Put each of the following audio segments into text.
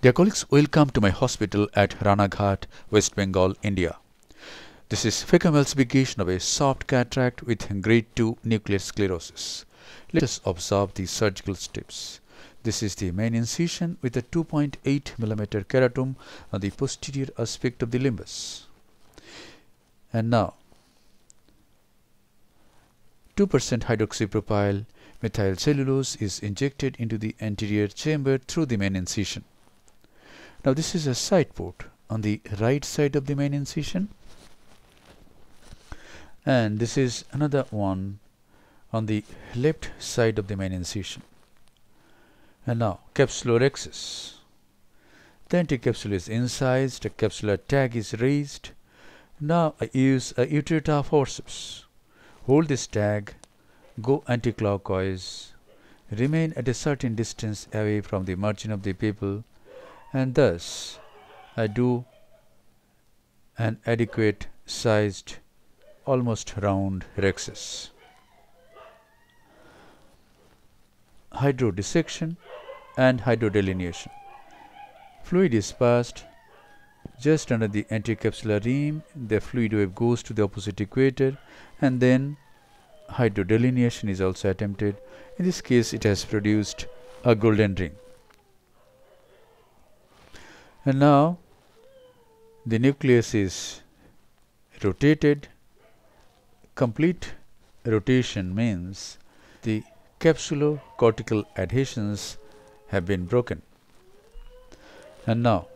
Dear colleagues, welcome to my hospital at Ranaghat, West Bengal, India. This is phacoemulsification of a soft cataract with grade 2 nuclear sclerosis. Let us observe the surgical steps. This is the main incision with a 2.8 mm keratome on the posterior aspect of the limbus. And now 2% hydroxypropyl methyl cellulose is injected into the anterior chamber through the main incision. Now this is a side port on the right side of the main incision and this is another one on the left side of the main incision. And now capsulorhexis. The anticapsule is incised, a capsular tag is raised. Now I use a Utrata forceps. Hold this tag, go anticlockwise, remain at a certain distance away from the margin of the pupil and thus I do an adequate sized almost round rhexis. Hydrodissection and hydrodelineation. Fluid is passed just under the anticapsular rim, the fluid wave goes to the opposite equator and then hydrodelineation is also attempted. In this case it has produced a golden ring. And now the nucleus is rotated Complete rotation means the capsulocortical adhesions have been broken. And now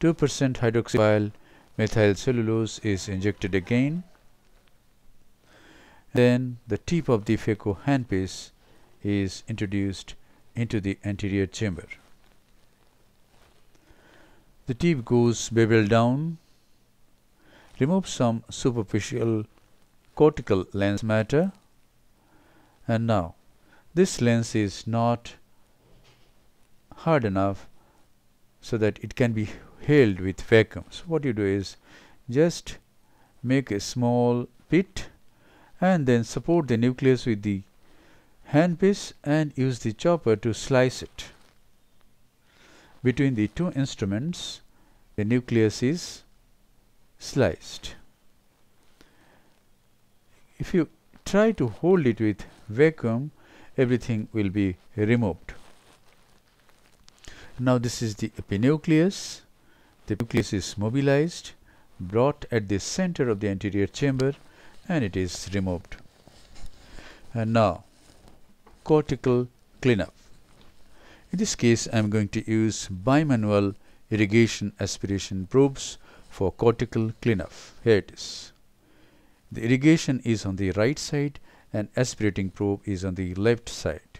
2% hydroxyl methyl cellulose is injected again. Then the tip of the phaco handpiece is introduced into the anterior chamber. The tip goes bevel down remove some superficial cortical lens matter and now this lens is not hard enough so that it can be held with vacuum. So what you do is just make a small pit and then support the nucleus with the handpiece and use the chopper to slice it. Between the two instruments the nucleus is sliced. If you try to hold it with vacuum, everything will be removed. Now this is the epinucleus. The nucleus is mobilized, brought at the center of the anterior chamber and it is removed. And now cortical cleanup. In this case I am going to use bimanual irrigation aspiration probes for cortical cleanup. Here it is. The irrigation is on the right side and aspirating probe is on the left side.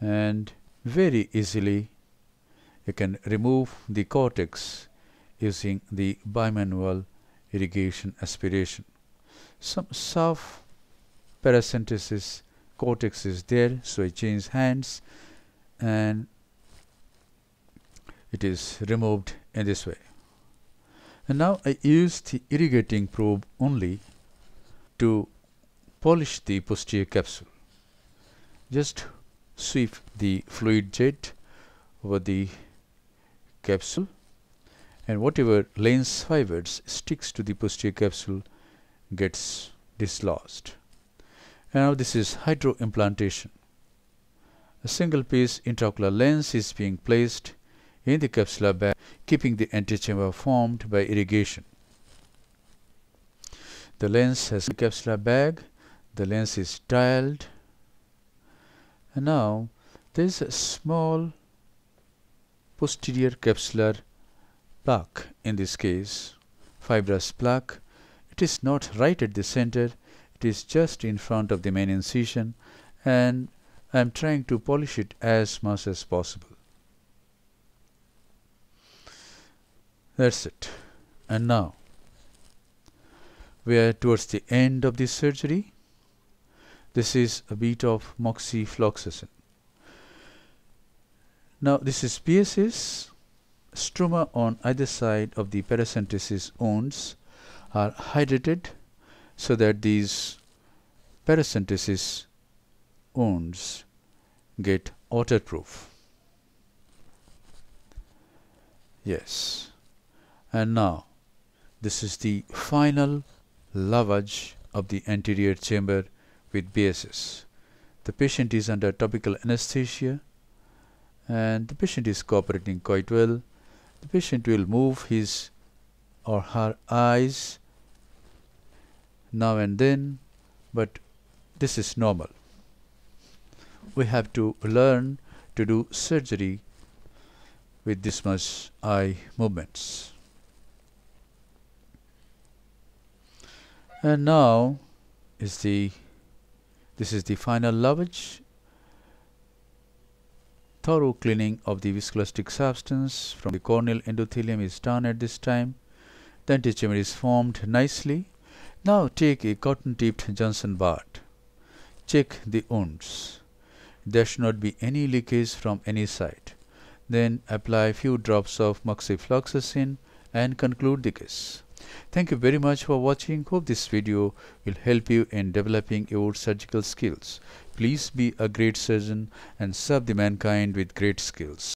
And very easily you can remove the cortex using the bimanual irrigation aspiration. Some soft paracentesis cortex is there so I change hands and it is removed in this way. And now I use the irrigating probe only to polish the posterior capsule. Just sweep the fluid jet over the capsule and whatever lens fibers sticks to the posterior capsule gets dislodged. Now this is hydroimplantation. A single piece intraocular lens is being placed in the capsular bag keeping the antechamber formed by irrigation. The lens has a capsular bag, the lens is tiled and now there is a small posterior capsular plaque in this case, fibrous plaque. It is not right at the center, it is just in front of the main incision and I am trying to polish it as much as possible. That's it. And now we are towards the end of this surgery. This is a bit of moxifloxacin. Now this is BSS. Stroma on either side of the paracentesis wounds are hydrated so that these paracentesis wounds get waterproof. yes. And now this is the final lavage of the anterior chamber with BSS the patient is under topical anesthesia and the patient is cooperating quite well. The patient will move his or her eyes now and then but this is normal we have to learn to do surgery with this much eye movements. And now is the this is the final lavage thorough cleaning of the viscoelastic substance from the corneal endothelium is done at this time. The antechamber is formed nicely. Now take a cotton tipped Johnson wort check the wounds there should not be any leakage from any side. Then apply few drops of moxifloxacin and conclude the case. Thank you very much for watching. Hope this video will help you in developing your surgical skills. Please be a great surgeon and serve the mankind with great skills